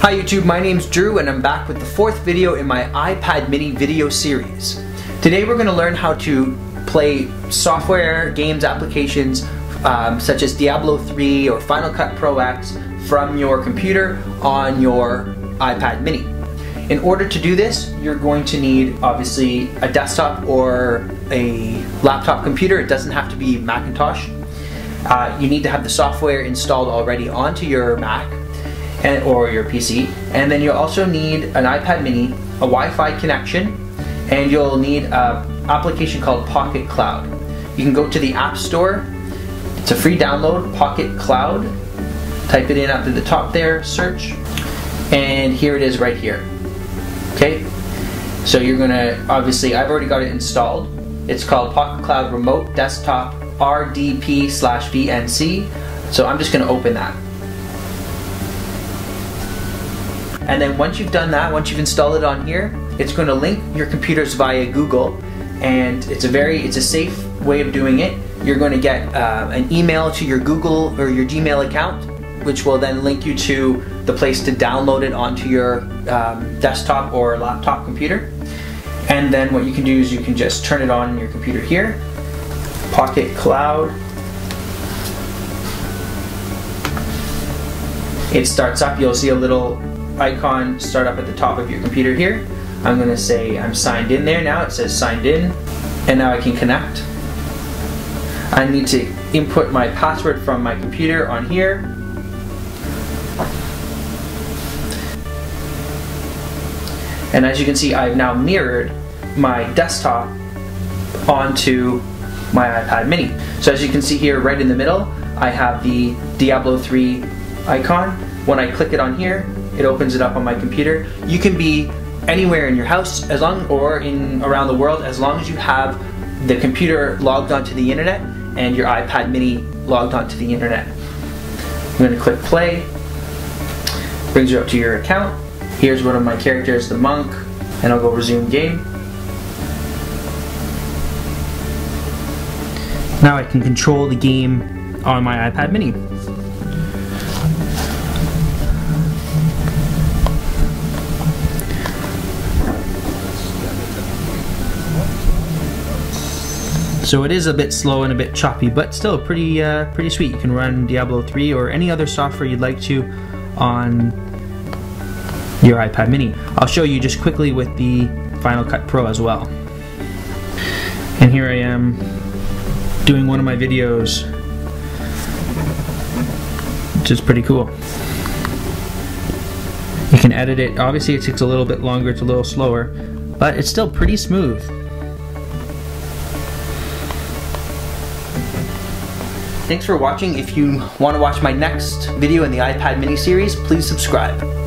Hi YouTube, my name's Drew and I'm back with the fourth video in my iPad mini video series. Today we're going to learn how to play software, games, applications um, such as Diablo 3 or Final Cut Pro X from your computer on your iPad mini. In order to do this, you're going to need obviously a desktop or a laptop computer. It doesn't have to be Macintosh. Uh, you need to have the software installed already onto your Mac and, or your PC. And then you'll also need an iPad mini, a Wi-Fi connection, and you'll need an application called Pocket Cloud. You can go to the App Store. It's a free download, Pocket Cloud. Type it in up at the top there, search, and here it is right here. Okay, so you're gonna, obviously I've already got it installed. It's called Pocket Cloud Remote Desktop RDP slash VNC. So I'm just gonna open that. And then once you've done that, once you've installed it on here, it's going to link your computers via Google and it's a very, it's a safe way of doing it. You're going to get uh, an email to your Google or your Gmail account which will then link you to the place to download it onto your um, desktop or laptop computer. And then what you can do is you can just turn it on your computer here, Pocket Cloud. It starts up, you'll see a little icon start up at the top of your computer here. I'm going to say I'm signed in there now. It says signed in. And now I can connect. I need to input my password from my computer on here. And as you can see, I've now mirrored my desktop onto my iPad mini. So as you can see here, right in the middle, I have the Diablo 3 icon. When I click it on here, it opens it up on my computer. You can be anywhere in your house as long or in around the world as long as you have the computer logged onto the internet and your iPad mini logged onto the internet. I'm going to click play. Brings you up to your account. Here's one of my characters, the monk, and I'll go resume game. Now I can control the game on my iPad mini. So it is a bit slow and a bit choppy, but still pretty uh, pretty sweet. You can run Diablo 3 or any other software you'd like to on your iPad mini. I'll show you just quickly with the Final Cut Pro as well. And here I am doing one of my videos, which is pretty cool. You can edit it. Obviously it takes a little bit longer, it's a little slower, but it's still pretty smooth. Thanks for watching. If you want to watch my next video in the iPad mini series, please subscribe.